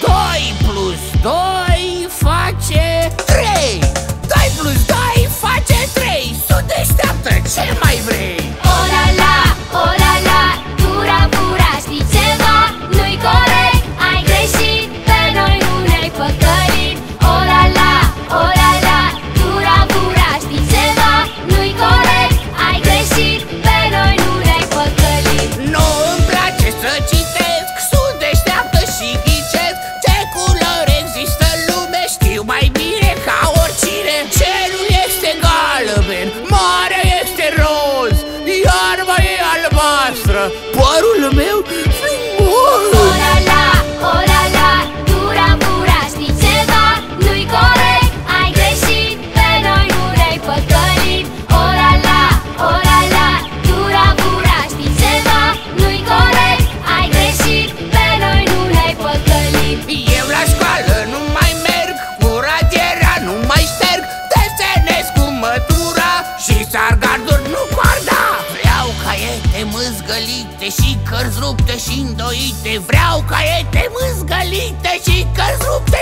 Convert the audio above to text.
2 plus 2 face 3 2 plus 2 face 3 Sunt deșteaptă, ce mai copilul meu frumos Ora la, ora la, dura bura, știi ceva? Nu-i corect, ai greșit, pe noi nu ne-ai păcălit Ora la, ora la, dura bura, știi ceva? Nu-i corect, ai greșit, pe noi nu ne-ai păcălit Eu la școală nu mai merg Cu radiera nu mai șterg Desenez cu mătura Și sargarduri mâzgălite Și cărți rupte și îndoite. Vreau caiete mâzgălite Și cărți rupte